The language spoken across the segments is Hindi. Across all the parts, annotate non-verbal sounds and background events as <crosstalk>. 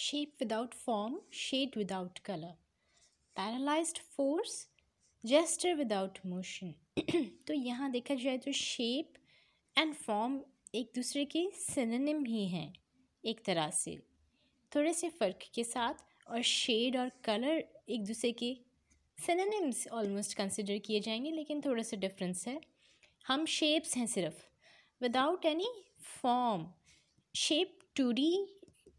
shape without form, shade without color. Paralyzed force, gesture without motion. <clears throat> तो यहाँ देखा जाए तो शेप एंड फॉर्म एक दूसरे के सिनोनिम ही हैं एक तरह से थोड़े से फ़र्क के साथ और शेड और कलर एक दूसरे के सिनोनिम्स ऑलमोस्ट कंसिडर किए जाएँगे लेकिन थोड़ा सा डिफरेंस है हम शेप्स हैं सिर्फ़ without any form shape two D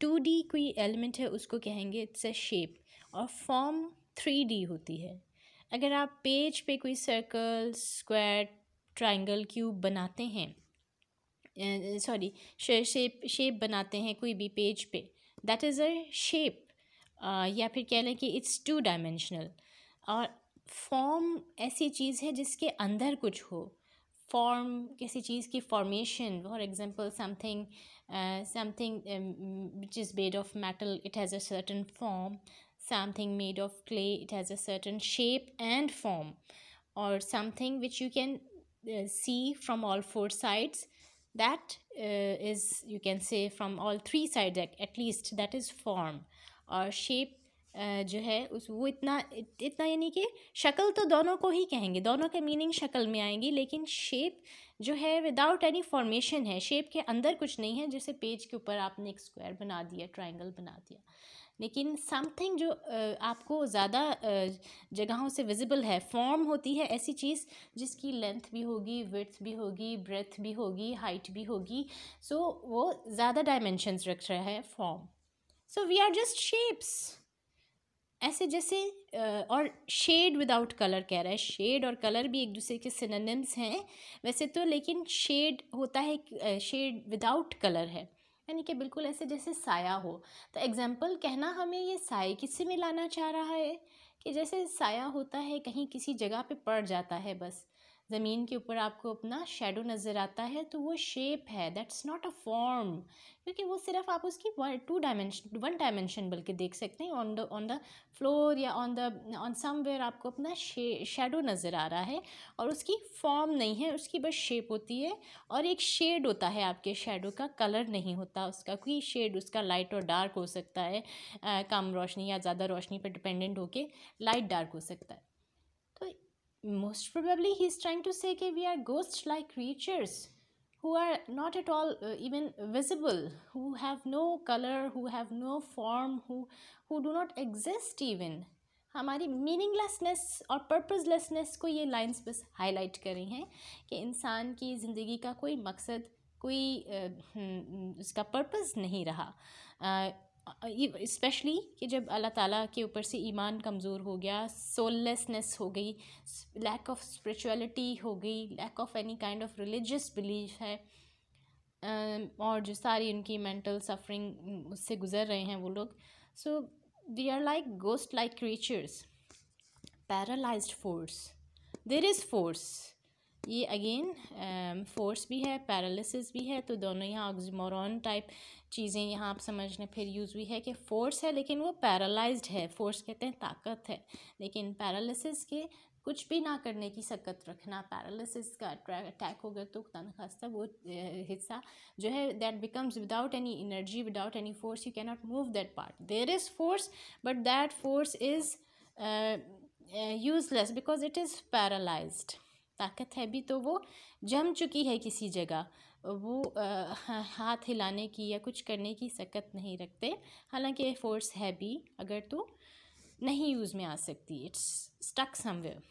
two D कोई एलिमेंट है, उसको कहेंगे इट्स अ शेप और फॉर्म थ्री डी होती है। अगर आप पेज पे कोई सर्कल स्क्वायर ट्राइंगल क्यूब बनाते हैं सॉरी शेप शेप बनाते हैं कोई भी पेज पे दैट इज़ अ शेप या फिर कह लें कि इट्स टू डायमेंशनल और फॉर्म ऐसी चीज़ है जिसके अंदर कुछ हो। फॉर्म किसी चीज़ की formation for example something something which is made of metal it has a certain form something made of clay it has a certain shape and form or something which you can uh, see from all four sides that uh, is you can say from all three sides at least that is form और शेप जो है उस वो इतना इतना यानी कि शक्ल तो दोनों को ही कहेंगे दोनों के मीनिंग शक्ल में आएँगी लेकिन शेप जो है विदाउट एनी फॉर्मेशन है शेप के अंदर कुछ नहीं है जैसे पेज के ऊपर आपने एक स्क्वायर बना दिया ट्राइंगल बना दिया। लेकिन समथिंग जो आपको ज़्यादा जगहों से विजिबल है फॉर्म होती है ऐसी चीज़ जिसकी लेंथ भी होगी विथ भी होगी ब्रेथ भी होगी हाइट भी होगी सो so, वो ज़्यादा डायमेंशंस रख रहा है form so we are just shapes ऐसे जैसे और शेड विदाउट कलर कह रहा है। शेड और कलर भी एक दूसरे के सिनोनिम्स हैं। वैसे तो लेकिन शेड होता है शेड विदाउट कलर है। यानी कि बिल्कुल ऐसे जैसे साया हो। तो एग्ज़ाम्पल कहना हमें ये साए किससे मिलाना लाना चाह रहा है? कि जैसे साया होता है, कहीं किसी जगह पे पड़ जाता है बस। ज़मीन के ऊपर आपको अपना शेडो नज़र आता है तो वो शेप है दैट्स नॉट अ फॉर्म क्योंकि वो सिर्फ़ आप उसकी टू डायमेंशन वन डायमेंशन बल्कि देख सकते हैं on the on the floor या ऑन द ऑन समवेयर आपको अपना शेडो नज़र आ रहा है और उसकी फॉर्म नहीं है उसकी बस शेप होती है और एक शेड होता है आपके शेडो का कलर नहीं होता उसका कोई शेड उसका लाइट और डार्क हो सकता है आ, कम रोशनी या ज़्यादा रोशनी पर डिपेंडेंट होके लाइट डार्क हो सकता है। Most probably he's trying to say that we are ghost like creatures who are not at all uh, even visible who have no color who have no form who who do not exist even हमारी मीनिंगलेसनेस और पर्पसलेसनेस को ये लाइंस बस हाईलाइट कर हैं कि इंसान की ज़िंदगी का कोई मकसद कोई उसका पर्पस नहीं रहा स्पेशली कि जब अल्लाह ताला के ऊपर से ईमान कमज़ोर हो गया सोललेसनेस हो गई लैक ऑफ़ स्पिरिचुअलिटी हो गई lack of any kind of religious belief है और जो सारी उनकी मेंटल सफरिंग उससे गुज़र रहे हैं वो लोग। So they are like ghost like creatures paralysed force there is force ये अगेन फोर्स भी है पैरालिसिस भी है तो दोनों यहाँ ऑक्सीमोरॉन टाइप चीज़ें यहाँ आप समझने फिर यूज़ भी है कि फ़ोर्स है, लेकिन वो पैरालाइज्ड है। फोर्स कहते हैं ताकत है। लेकिन पैरालिसिस के कुछ भी ना करने की सकत रखना पैरालिसिस का अटैक हो गया तो खास्ता वो हिस्सा जो है that becomes without any energy without any force you cannot move that part there is force but that force is useless because it is paralysed ताकत है भी तो वो जम चुकी है किसी जगह। वो आ, हाथ हिलाने की या कुछ करने की सकत नहीं रखते। हालाँकि ये फोर्स है भी अगर तो नहीं यूज़ में आ सकती। It's stuck somewhere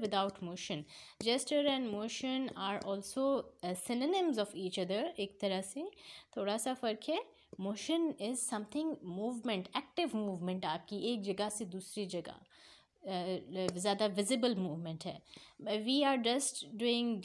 without motion. Gesture and motion are also uh, synonyms of each other. एक तरह से थोड़ा सा फ़र्क है। Motion is something movement active movement आपकी एक जगह से दूसरी जगह। ज़्यादा विजिबल मूवमेंट है। We are just doing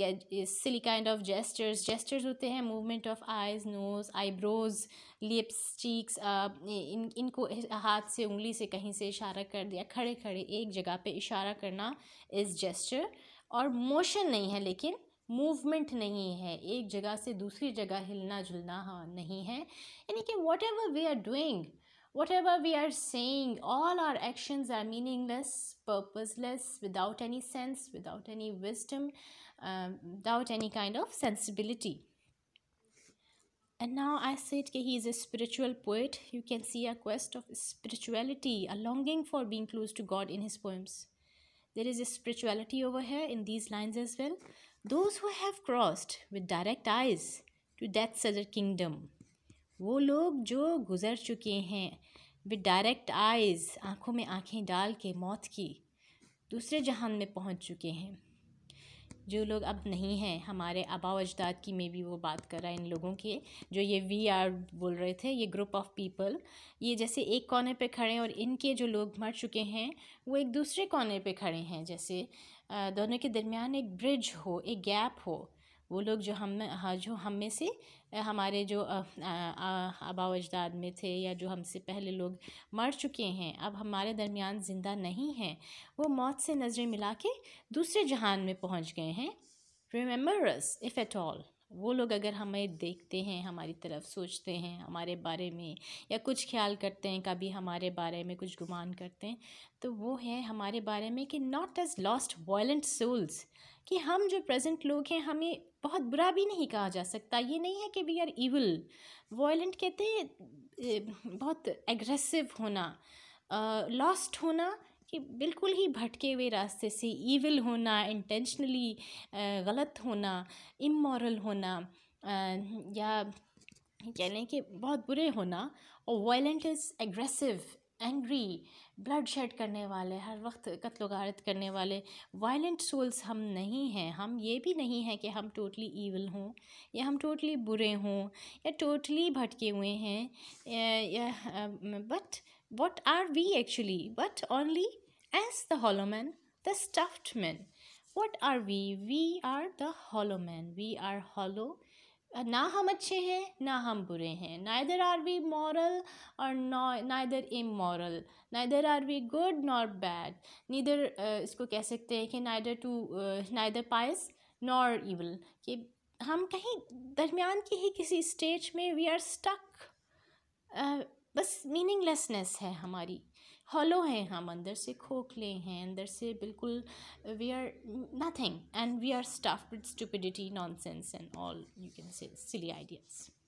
silly kind of gestures gestures होते हैं movement of eyes nose eyebrows lips cheeks इन, इनको हाथ से, उंगली से कहीं से इशारा कर दिया। खड़े खड़े, एक जगह पे इशारा करना इज़ जेस्टर और मोशन नहीं है, लेकिन मूवमेंट नहीं है। एक जगह से दूसरी जगह हिलना जुलना हाँ नहीं है। यानी कि whatever we are doing whatever we are saying, all our actions are meaningless, purposeless, without any sense, without any wisdom, um, without any kind of sensibility. And now I said that he is a spiritual poet. You can see a quest of spirituality, a longing for being close to God in his poems. There is a spirituality over here in these lines as well. Those who have crossed with direct eyes to death's other kingdom. वो लोग जो गुज़र चुके हैं विद डायरेक्ट आइज़ आँखों में आँखें डाल के मौत की, दूसरे जहान में पहुँच चुके हैं। जो लोग अब नहीं हैं, हमारे आबा अजदाद की में भी वो बात कर रहा है इन लोगों के, जो ये वी आर बोल रहे थे, ये ग्रुप ऑफ़ पीपल, ये जैसे एक कोने पे खड़े हैं और इनके जो लोग मर चुके हैं, वो एक दूसरे कोने पे खड़े हैं। जैसे दोनों के दरमियान एक ब्रिज हो, एक गैप हो वो लोग जो हम हाँ जो हम में से हमारे जो आबा अजदाद में थे या जो हमसे पहले लोग मर चुके हैं, अब हमारे दरमियान ज़िंदा नहीं हैं, वो मौत से नज़रें मिला के दूसरे जहान में पहुँच गए हैं। रिमेम्बर इफ़ एट ऑल वो लोग अगर हमें देखते हैं, हमारी तरफ़ सोचते हैं, हमारे बारे में या कुछ ख्याल करते हैं, कभी हमारे बारे में कुछ गुमान करते हैं तो वो है हमारे बारे में कि not as lost violent souls कि हम जो प्रेजेंट लोग हैं, हमें बहुत बुरा भी नहीं कहा जा सकता। ये नहीं है कि वी आर इवल वायलेंट कहते हैं बहुत एग्रेसिव होना लॉस्ट होना कि बिल्कुल ही भटके हुए रास्ते से ईविल होना इंटेंशनली गलत होना इमोरल होना या कह लें कि बहुत बुरे होना और violent is aggressive angry bloodshed करने वाले, हर वक्त कत्ल गारत करने वाले वायलेंट सोल्स हम नहीं हैं। हम ये भी नहीं हैं कि हम टोटली ईवल हों, या हम टोटली बुरे हों, या टोटली भटके हुए हैं, या but what are we actually but only as the hollow men the stuffed men what are we we are the hollow men we are hollow ना हम अच्छे हैं, ना हम बुरे हैं. नाइदर आर वी मॉरल और neither immoral neither are we good nor bad neither इसको कह सकते हैं कि neither to neither pious nor evil कि हम कहीं दरमियान की ही किसी स्टेज में वी आर स्टक बस मीनिंगलेसनेस है हमारी। हॉलो हैं हम, अंदर से खोखले हैं, अंदर से बिल्कुल we are nothing and we are stuff with stupidity nonsense and all you can say silly ideas